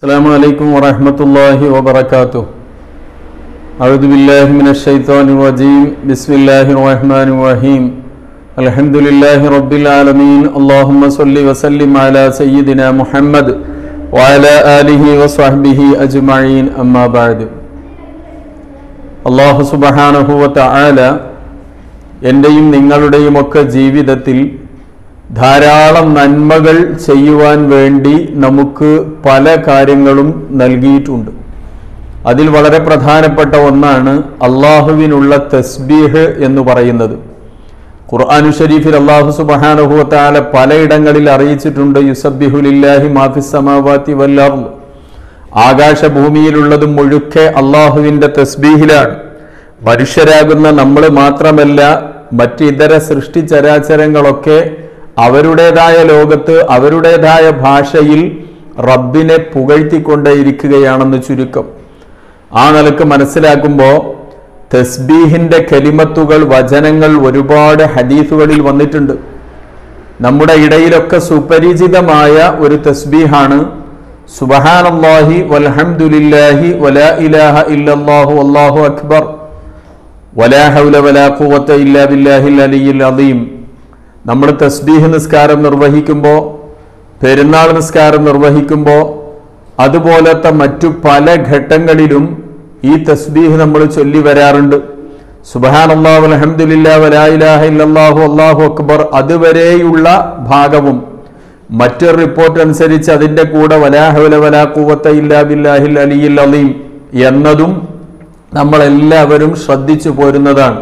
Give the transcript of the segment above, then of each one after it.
السلام عليكم ورحمة الله وبركاته أعوذ بالله من الشيطان الرجيم بسم الله الرحمن الرحيم الحمد لله رب العالمين اللهم صل وسلم على سيدنا محمد وعلى آله وصحبه أجمعين أما بعد അള്ളാഹു സുബഹാനഹുവ തആല എൻ്റെയും നിങ്ങളുടെയും ഒക്കെ ജീവിതത്തിൽ ധാരാളം നന്മകൾ ചെയ്യുവാൻ വേണ്ടി നമുക്ക് പല കാര്യങ്ങളും നൽകിയിട്ടുണ്ട്. അതിൽ വളരെ പ്രധാനപ്പെട്ട ഒന്നാണ് അള്ളാഹുവിനുള്ള തസ്ബീഹ് എന്ന് പറയുന്നത്. ഖുർആാനു ഷരീഫിൽ അള്ളാഹു സുബാനുഭവത്താല പലയിടങ്ങളിൽ അറിയിച്ചിട്ടുണ്ട് യുസബിഹുലില്ലാഹി മാഫിസ് സമാവാത്തി വല്ലാർന്ന് ആകാശഭൂമിയിലുള്ളതും മുഴുക്കെ അള്ളാഹുവിന്റെ തസ്ബീഹിലാണ്. മനുഷ്യരാകുന്ന നമ്മൾ മാത്രമല്ല മറ്റിതര സൃഷ്ടിചരാചരങ്ങളൊക്കെ അവരുടേതായ ലോകത്ത് അവരുടേതായ ഭാഷയിൽ റബ്ബിനെ പുകഴ്ത്തിക്കൊണ്ടേയിരിക്കുകയാണെന്ന് ചുരുക്കം. ആ നിലയ്ക്ക് മനസ്സിലാക്കുമ്പോൾ തസ്ബീഹിന്റെ കലിമത്തുകൾ വചനങ്ങൾ ഒരുപാട് ഹദീസുകളിൽ വന്നിട്ടുണ്ട്. നമ്മുടെ ഇടയിലൊക്കെ സുപരിചിതമായ ഒരു തസ്ബീഹാണ് സുബഹാനല്ലാഹി വൽഹംദുലില്ലാഹി വലാ ഇലാഹ ഇല്ലല്ലാഹു അല്ലാഹു അക്ബർ. വലാ ഹൗല വലാ ഖുവത ഇല്ലാ ബില്ലാഹിൽ അലിയിൽ അലീം നമ്മൾ തസ്ബീഹ് നിസ്കാരം നിർവഹിക്കുമ്പോൾ പെരുന്നാൾ നിസ്കാരം നിർവഹിക്കുമ്പോൾ അതുപോലത്തെ മറ്റു പല ഘട്ടങ്ങളിലും ഈ തസ്ബീഹ് നമ്മൾ ചൊല്ലി വരാറുണ്ട്. സുബഹാൻ അള്ളാഹു ഇല്ലല്ലാഹു അല്ലാഹു അക്ബർ അതുവരെയുള്ള ഭാഗവും മറ്റൊരു റിപ്പോർട്ട് അനുസരിച്ച് അതിന്റെ കൂടെ വലാഹുല വലാ കൂവത്ത ഇല്ലാ ബില്ലാഹിൽ അലിയിൽ അലീം എന്നതും നമ്മളെല്ലാവരും ശ്രദ്ധിച്ചു പോരുന്നതാണ്.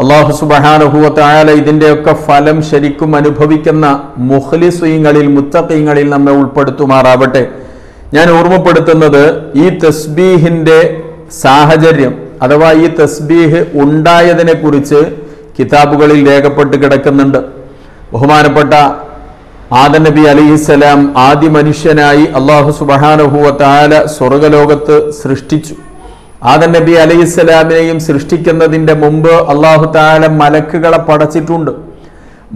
അള്ളാഹു സുബഹാനുഭൂവത്തായാല ഇതിന്റെയൊക്കെ ഫലം ശരിക്കും അനുഭവിക്കുന്ന മുഹ്ലിസുയങ്ങളിൽ മുത്തഖീങ്ങളിൽ നമ്മെ ഉൾപ്പെടുത്തുമാറാവട്ടെ. ഞാൻ ഓർമ്മപ്പെടുത്തുന്നത് ഈ തസ്ബീഹിന്റെ സാഹചര്യം അഥവാ ഈ തസ്ബീഹ് ഉണ്ടായതിനെ കുറിച്ച് കിതാബുകളിൽ രേഖപ്പെട്ട് കിടക്കുന്നുണ്ട്. ബഹുമാനപ്പെട്ട ആദം നബി അലിഹിസലാം ആദ്യ മനുഷ്യനായി അള്ളാഹു സുബഹാനുഭൂവത്തായാല സ്വർഗലോകത്ത് സൃഷ്ടിച്ചു. ആദം നബി അലൈഹിസ്സലാമിനെയും സൃഷ്ടിക്കുന്നതിന്റെ മുമ്പ് അള്ളാഹു താല മലക്കുകളെ പടച്ചിട്ടുണ്ട്.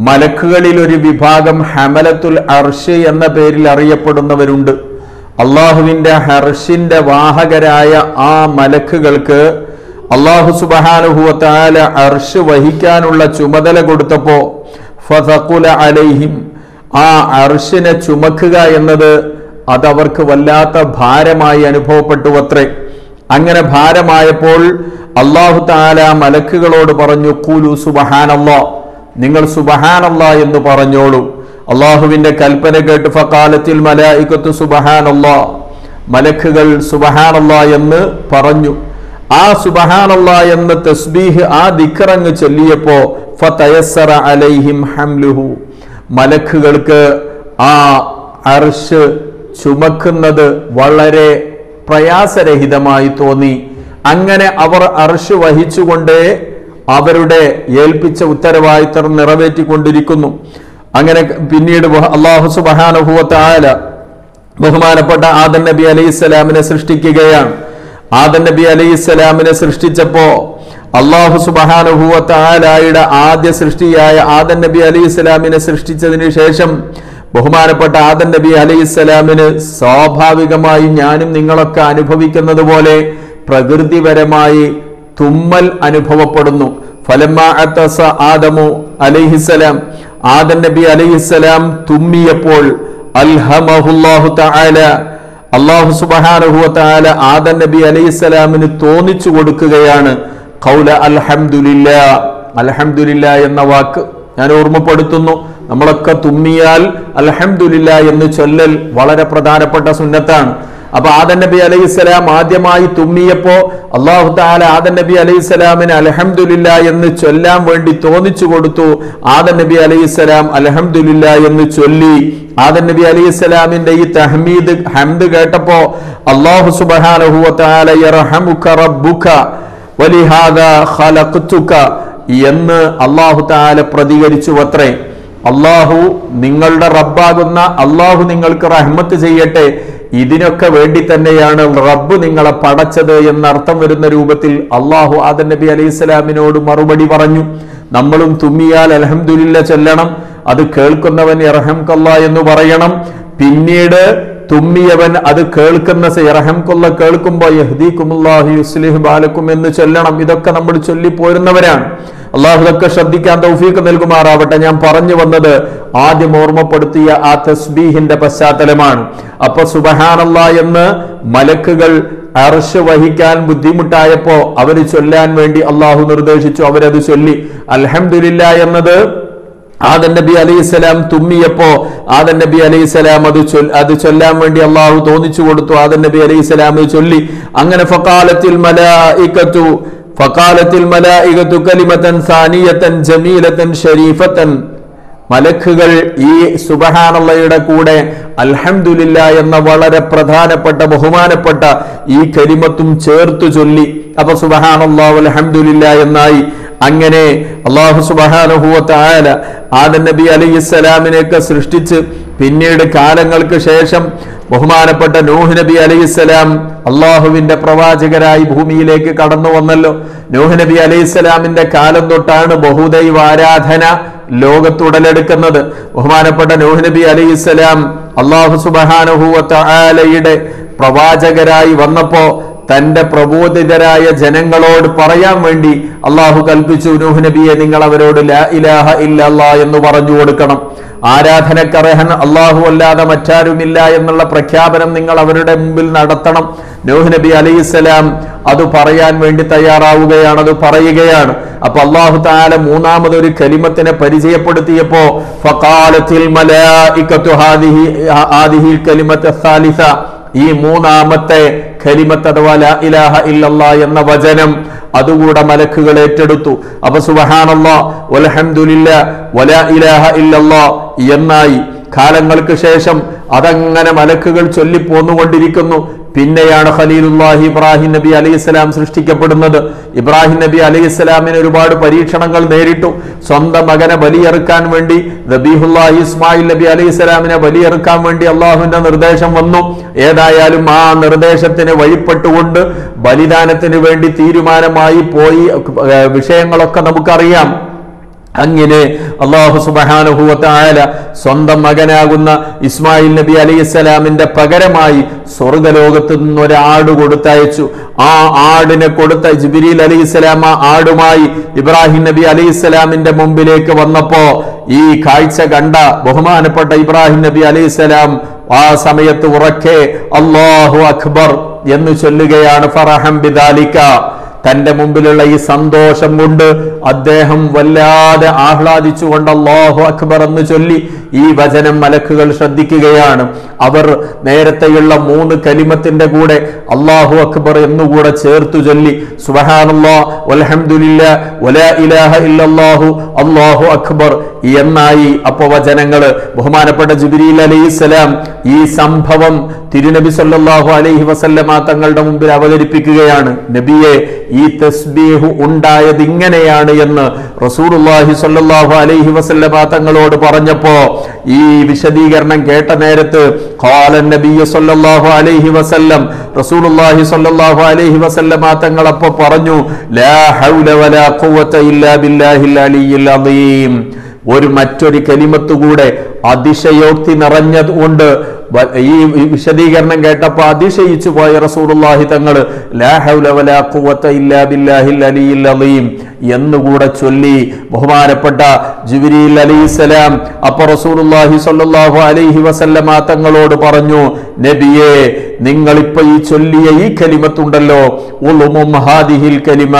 മലക്കുകളിൽ ഒരു വിഭാഗം ഹമലത്തുൽ അർഷ് എന്ന പേരിൽ അറിയപ്പെടുന്നവരുണ്ട്. അള്ളാഹുവിന്റെ ഹർഷിന്റെ വാഹകരായ ആ മലക്കുകൾക്ക് അള്ളാഹു സുബഹാനുഹുവ താല അർഷ് വഹിക്കാനുള്ള ചുമതല കൊടുത്തപ്പോൾ ഫതഖുല അലൈഹിം ആ അർഷിനെ ചുമക്കുക എന്നത് അതവർക്ക് വല്ലാത്ത ഭാരമായി അനുഭവപ്പെട്ടു അത്രേ അങ്ങനെ ഭാരമായപ്പോൾ അള്ളാഹു താല മലക്കുകളോട് പറഞ്ഞു കൂലു സുബഹാനല്ലോ. നിങ്ങൾ സുബഹാനല്ലാ എന്ന് പറഞ്ഞോളൂ. അള്ളാഹുവിന്റെ കൽപ്പന കേട്ട് ഫക്കാലത്തിൽ മലായിക്കത്ത് സുബഹാനല്ലാ. മലക്കുകൾ സുബഹാനല്ലാ എന്ന് പറഞ്ഞു. ആ സുബഹാനല്ലാ എന്ന തസ്ബീഹ് ആ ദിക്കറങ്ങ് ചൊല്ലിയപ്പോ ഫതയസ്സറ അലൈഹിം ഹംലുഹു. മലക്കുകൾക്ക് ആ അർഷ് ചുമക്കുന്നത് വളരെ പ്രയാസരഹിതമായി തോന്നി. അങ്ങനെ അവർ അർഷ് വഹിച്ചുകൊണ്ട് അവരുടെ ഏൽപ്പിച്ച ഉത്തരവാദിത്തം നിറവേറ്റിക്കൊണ്ടിരിക്കുന്നു. അങ്ങനെ പിന്നീട് അള്ളാഹു സുബഹാനുഭവത്തായ ബഹുമാനപ്പെട്ട ആദൻ നബി അലൈഹി സ്വലാമിനെ സൃഷ്ടിക്കുകയാണ്. ആദൻ നബി അലൈഹി സ്വലാമിനെ സൃഷ്ടിച്ചപ്പോ അള്ളാഹു സുബഹാനുഭൂവത്തായാലയുടെ ആദ്യ സൃഷ്ടിയായ ആദൻ നബി അലൈഹി സ്വലാമിനെ സൃഷ്ടിച്ചതിന് ശേഷം ബഹുമാനപ്പെട്ട ആദൻ നബി അലൈഹിസ്സലാമിന് സ്വാഭാവികമായി ഞാനും നിങ്ങളൊക്കെ അനുഭവിക്കുന്നത് പോലെ പ്രകൃതിപരമായി തുമ്മൽ അനുഭവപ്പെടുന്നു. ഫലമാഅത്തസ ആദമു അലൈഹിസ്സലാം ആദൻ നബി അലൈഹിസ്സലാം തുമ്മിയപ്പോൾ അൽഹമഹുല്ലാഹു തആല. അള്ളാഹു സുബഹാനഹു തആല ആദൻ നബി അലൈഹിസ്സലാമിന് തോന്നിച്ചു കൊടുക്കുകയാണ്. ഖൗല അൽഹംദുലില്ലാ. അൽഹംദുലില്ലാ എന്ന വാക്ക് ഞാൻ ഓർമ്മപ്പെടുത്തുന്നു. നമ്മളൊക്കെ തുമ്മിയാൽ അൽഹംദുലില്ല എന്ന് ചൊല്ലൽ വളരെ പ്രധാനപ്പെട്ട സുന്നത്താണ്. അപ്പൊ ആദൻ നബി അലൈഹി സ്വലാം ആദ്യമായി തുമ്മിയപ്പോ അള്ളാഹു താല ആദൻ നബി അലൈഹി സ്വലാമിന് അലഹമുല്ല എന്ന് ചൊല്ലാൻ വേണ്ടി തോന്നിച്ചു കൊടുത്തു. ആദൻ നബി അലൈഹി സ്വലാം അലഹമുല്ല എന്ന് ചൊല്ലി. ആദൻ നബി അലൈഹി സ്വലാമിന്റെ ഈ തഹ്മീദ് ഹംദ് കേട്ടപ്പോ അള്ളാഹു സുബാനഹുല എന്ന് അള്ളാഹു താല പ്രതികരിച്ചു അത്രേ അള്ളാഹു നിങ്ങളുടെ റബ്ബാകുന്ന അള്ളാഹു നിങ്ങൾക്ക് റഹ്മത്ത് ചെയ്യട്ടെ. ഇതിനൊക്കെ വേണ്ടി തന്നെയാണ് റബ്ബ് നിങ്ങളെ പടച്ചത് എന്നർത്ഥം വരുന്ന രൂപത്തിൽ അള്ളാഹു ആദൻ നബി അലൈഹി സ്വലാമിനോട് മറുപടി പറഞ്ഞു. നമ്മളും തുമ്മിയാൽ അലഹമുല്ല ചൊല്ലണം. അത് കേൾക്കുന്നവൻ ഇറഹം കൊല്ല എന്ന് പറയണം. പിന്നീട് തുമ്മിയവൻ അത് കേൾക്കുന്ന ഇറഹം കൊല്ല കേൾക്കുമ്പോൾ ബാലക്കും എന്ന് ചൊല്ലണം. ഇതൊക്കെ നമ്മൾ ചൊല്ലി പോരുന്നവരാണ് അള്ളാഹു ശ്രദ്ധിക്കാൻ തൗഫീക്ക് നൽകുമാറാവട്ടെ. ഞാൻ പറഞ്ഞു വന്നത് ആദ്യം ഓർമ്മപ്പെടുത്തിയ ആ തസ്ബീഹിന്റെ പശ്ചാത്തലമാണ്. അപ്പൊ സുബഹാനല്ല എന്ന് മലക്കുകൾ അർഷ് വഹിക്കാൻ ബുദ്ധിമുട്ടായപ്പോ അവർ ചൊല്ലാൻ വേണ്ടി അള്ളാഹു നിർദ്ദേശിച്ചു. അവരത് ചൊല്ലി. അലഹമില്ല എന്നത് ആദൻ നബി അലൈഹിസ്സലാം തുമ്മിയപ്പോ ആദൻ നബി അലൈഹിസ്സലാം അത് അത് ചൊല്ലാൻ വേണ്ടി അള്ളാഹു തോന്നിച്ചു കൊടുത്തു. ആദൻ നബി അലൈഹിസ്സലാം അത് ചൊല്ലി. അങ്ങനെ ഫക്കാലത്തിൽ മലായിക്കത്തു ഫക്കാലത്തിൽ മലായികത്തു കലിമത്തൻ സാനിയത്തൻ ജമീലത്തൻ ഷരീഫത്തൻ. മലക്കുകൾ ഈ സുബഹാനുള്ളയുടെ കൂടെ അൽഹംദുലില്ല എന്ന വളരെ പ്രധാനപ്പെട്ട ബഹുമാനപ്പെട്ട ഈ കരിമത്തും ചേർത്തു ചൊല്ലി. അപ്പൊ സുബഹാനല്ലാഹു അൽഹംദുലില്ല എന്നായി അങ്ങനെ അള്ളാഹു സുബഹാനുഹൂവത്ത ആദ നബി അലൈഹി സ്വലാമിനെയൊക്കെ സൃഷ്ടിച്ച് പിന്നീട് കാലങ്ങൾക്ക് ശേഷം ബഹുമാനപ്പെട്ട നൂഹ് നബി അലൈഹിസ്സലാം അള്ളാഹുവിന്റെ പ്രവാചകരായി ഭൂമിയിലേക്ക് കടന്നു വന്നല്ലോ. നൂഹ് നബി അലൈഹിസ്സലാമിന്റെ കാലം തൊട്ടാണ് ബഹുദൈവ ആരാധന ലോകത്തുടലെടുക്കുന്നത്. ബഹുമാനപ്പെട്ട നൂഹ് നബി അലൈഹിസ്സലാം അള്ളാഹു സുബഹാനുഹൂവത്ത ആലയുടെ പ്രവാചകരായി വന്നപ്പോ തന്റെ പ്രബോധിതരായ ജനങ്ങളോട് പറയാൻ വേണ്ടി അള്ളാഹു കൽപ്പിച്ചു. നൂഹ് നബിയെ നിങ്ങൾ അവരോട് ലാ ഇലാഹ ഇല്ലല്ലാ എന്ന് പറഞ്ഞു കൊടുക്കണം. ആരാധനക്കർഹൻ അള്ളാഹു അല്ലാതെ മറ്റാരുമില്ല എന്നുള്ള പ്രഖ്യാപനം നിങ്ങൾ അവരുടെ മുമ്പിൽ നടത്തണം. നൂഹ് നബി അലൈഹിസ്സലാം അത് പറയാൻ വേണ്ടി തയ്യാറാവുകയാണ് അത് പറയുകയാണ്. അപ്പൊ അള്ളാഹു താല മൂന്നാമതൊരു കലിമത്തിനെ പരിചയപ്പെടുത്തിയപ്പോ ഫഖാലത്തിൽ മലായികത്തു ഹാദിഹി സാലിസ ഈ മൂന്നാമത്തെ ഖലിമത്ത് അഥവാ ലാ ഇലാഹ ഇല്ലല്ലാ എന്ന വചനം അതുകൂടെ മലക്കുകൾ ഏറ്റെടുത്തു. അപ്പൊ സുബഹാനല്ലാ വൽഹംദുലില്ലാ വലാ ഇലാഹ ഇല്ലല്ലാ എന്നായി. കാലങ്ങൾക്ക് ശേഷം അതങ്ങനെ മലക്കുകൾ ചൊല്ലി പോന്നുകൊണ്ടിരിക്കുന്നു പിന്നെയാണ് ഖലീലുല്ലാഹി ഇബ്രാഹിം നബി അലൈഹി സ്വലാം സൃഷ്ടിക്കപ്പെടുന്നത്. ഇബ്രാഹിം നബി അലൈഹി സ്വലാമിന് ഒരുപാട് പരീക്ഷണങ്ങൾ നേരിട്ടു. സ്വന്തം മകനെ ബലിയെറുക്കാൻ വേണ്ടി റബീഹുല്ലാഹി ഇസ്മായിൽ നബി അലൈഹി സ്വലാമിനെ ബലിയെറുക്കാൻ വേണ്ടി അള്ളാഹുവിന്റെ നിർദ്ദേശം വന്നു. ഏതായാലും ആ നിർദ്ദേശത്തിന് വഴിപ്പെട്ടുകൊണ്ട് ബലിദാനത്തിന് വേണ്ടി തീരുമാനമായി പോയി വിഷയങ്ങളൊക്കെ നമുക്കറിയാം. അങ്ങനെ അള്ളാഹു സുബഹാനുഭൂവത്തായ സ്വന്തം മകനാകുന്ന ഇസ്മായിൽ നബി അലൈഹിസ്സലാമിന്റെ പകരമായി സ്വർഗലോകത്ത് നിന്ന് ആട് കൊടുത്തയച്ചു. ആ ആടിനെ കൊടുത്ത ജിബിരിൽ അലൈഹിസ്സലാം ആ ആടുമായി ഇബ്രാഹിം നബി അലൈഹിസ്സലാമിന്റെ മുമ്പിലേക്ക് വന്നപ്പോ ഈ കാഴ്ച കണ്ട ബഹുമാനപ്പെട്ട ഇബ്രാഹിം നബി അലൈഹിസ്സലാം ആ സമയത്ത് ഉറക്കെ അള്ളാഹു അക്ബർ എന്ന് ചൊല്ലുകയാണ്. ഫറഹം ബിദാലിക്ക തന്റെ മുമ്പിലുള്ള ഈ സന്തോഷം കൊണ്ട് അദ്ദേഹം വല്ലാതെ ആഹ്ലാദിച്ചുകൊണ്ട് അള്ളാഹു അക്ബർ എന്ന് ചൊല്ലി ഈ വചനം മലക്കുകൾ ശ്രദ്ധിക്കുകയാണ്. അവർ നേരത്തെയുള്ള മൂന്ന് കലിമത്തിന്റെ കൂടെ അള്ളാഹു അക്ബർ എന്നുകൂടെ ചേർത്തു ചൊല്ലി വലാ ഇലാഹ അല്ലാഹു അക്ബർ. എന്നായി അപ്പൊ വചനങ്ങൾ. ബഹുമാനപ്പെട്ട ജിബ്രീൽ അലൈഹിസ്സലാം ഈ സംഭവം തിരുനബി സല്ലാഹു അലൈഹി വസല്ലമ തങ്ങളുടെ മുമ്പിൽ അവതരിപ്പിക്കുകയാണ്. നബിയെ ഈ തസ്ബീഹു ഉണ്ടായത് ഇങ്ങനെയാണ് എന്ന് റസൂലുള്ളാഹി സ്വല്ലല്ലാഹു അലൈഹി വസല്ലമ തങ്ങളോട് പറഞ്ഞപ്പോ ഈ വിശദീകരണം കേട്ട നേരത്ത് ഖാലൻ നബിയ സല്ലല്ലാഹു അലൈഹി വസല്ലം റസൂലുള്ളാഹി സ്വല്ലല്ലാഹു അലൈഹി വസല്ലമ തങ്ങൾ അപ്പൊ പറഞ്ഞു ലാ ഹൗല വലാ ഖുവത ഇല്ലാ ബില്ലാഹിൽ അലിയിൽ അദീം. ഒരു മറ്റൊരു കലിമത്തുകൂടെ അതിശയോക്തി നിറഞ്ഞത് കൊണ്ട് ഈ വിശദീകരണം കേട്ടപ്പോ അതിശയിച്ചു പോയ റസൂലുള്ളാഹി തങ്ങൾ ലാ ഹൗല വലാ ഖുവത ഇല്ലാ ബില്ലാഹിൽ അലിയിൽ അലീം എന്നുകൂടെ ചൊല്ലി ബഹുമാനപ്പെട്ട ജിബ്രീൽ അലിസ്ലാം അപ്പൊ റസൂലുള്ളാഹി സ്വല്ലല്ലാഹു അലൈഹി വസല്ലമ തങ്ങളോട് പറഞ്ഞു നബിയെ നിങ്ങൾ ഇപ്പൊ ഈ ചൊല്ലിയ ഈ കലിമത്തുണ്ടല്ലോ ഹാദിഹിൽ കലിമ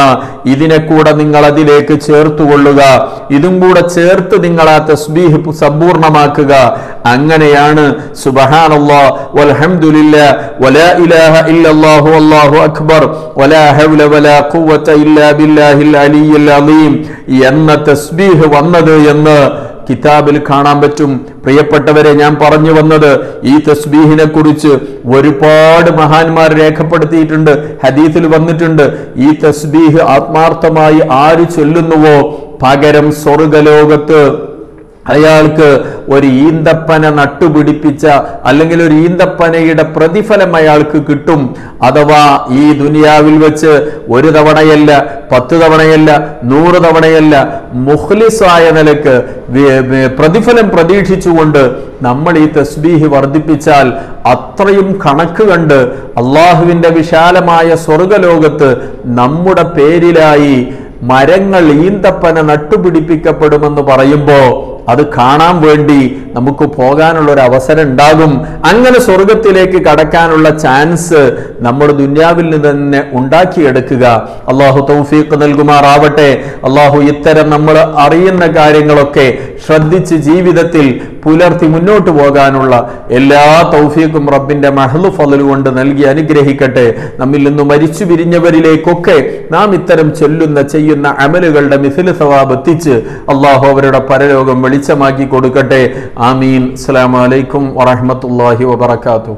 ഇതിനെ കൂടെ നിങ്ങൾ അതിലേക്ക് ചേർത്തുകൊള്ളുക ഇതും കൂടെ ചേർത്ത് നിങ്ങൾ ആ തസ്ബീഹ് സമ്പൂർണമാക്കുക. അങ്ങനെയാണ് സുബഹാനല്ലാ വലാ ഇലാഹ ഇല്ലല്ലാഹു അക്ബർ വലാ ഹൗല വലാ ഇല്ലാ ബില്ലാഹിൽ അലിയിൽ അലീം എന്ന തസ്ബീഹ് വന്നത് എന്ന് കിതാബിൽ കാണാൻ പറ്റും. പ്രിയപ്പെട്ടവരെ ഞാൻ പറഞ്ഞു വന്നത് ഈ തസ്ബീഹിനെ കുറിച്ച് ഒരുപാട് മഹാന്മാർ രേഖപ്പെടുത്തിയിട്ടുണ്ട് ഹദീസിൽ വന്നിട്ടുണ്ട്. ഈ തസ്ബീഹ് ആത്മാർത്ഥമായി ആര് ചൊല്ലുന്നുവോ? പകരം സ്വർഗലോകത്ത്. അയാൾക്ക് ഒരു ഈന്തപ്പന നട്ടുപിടിപ്പിച്ച അല്ലെങ്കിൽ ഒരു ഈന്തപ്പനയുടെ പ്രതിഫലം അയാൾക്ക് കിട്ടും. അഥവാ ഈ ദുനിയാവിൽ വെച്ച് ഒരു തവണയല്ല പത്ത് തവണയല്ല നൂറ് തവണയല്ല മുഖ്ലിസായ നിലയ്ക്ക് പ്രതിഫലം പ്രതീക്ഷിച്ചുകൊണ്ട് നമ്മൾ ഈ തസ്ബീഹ് വർദ്ധിപ്പിച്ചാൽ അത്രയും കണക്ക് കണ്ട് അള്ളാഹുവിന്റെ വിശാലമായ സ്വർഗലോകത്ത് നമ്മുടെ പേരിലായി മരങ്ങൾ ഈന്തപ്പന നട്ടുപിടിപ്പിക്കപ്പെടുമെന്ന് പറയുമ്പോ അത് കാണാൻ വേണ്ടി നമുക്ക് പോകാനുള്ള ഒരു അവസരം ഉണ്ടാകും. അങ്ങനെ സ്വർഗത്തിലേക്ക് കടക്കാനുള്ള ചാൻസ് നമ്മൾ ദുന്യാവിൽ നിന്ന് തന്നെ ഉണ്ടാക്കിയെടുക്കുക. അള്ളാഹു തൗഫീഖ് നൽകുമാറാവട്ടെ. അള്ളാഹു ഇത്തരം നമ്മൾ അറിയുന്ന കാര്യങ്ങളൊക്കെ ശ്രദ്ധിച്ച് ജീവിതത്തിൽ പുലർത്തി മുന്നോട്ട് പോകാനുള്ള എല്ലാ തൗഫീഖും റബ്ബിന്റെ മഹലു കൊണ്ട് നൽകി അനുഗ്രഹിക്കട്ടെ. നമ്മിൽ നിന്ന് മരിച്ചു പിരിഞ്ഞവരിലേക്കൊക്കെ നാം ഇത്തരം ചൊല്ലുന്ന ചെയ്യുന്ന അമലുകളുടെ മിഥിൽ സവാബ് എത്തിച്ച് അള്ളാഹു അവരുടെ പരലോകം വെളിച്ചമാക്കി കൊടുക്കട്ടെ. ആമീൻ അസ്സലാമു അലൈക്കും വറഹ്മത്തുള്ളാഹി വബറകാതുഹു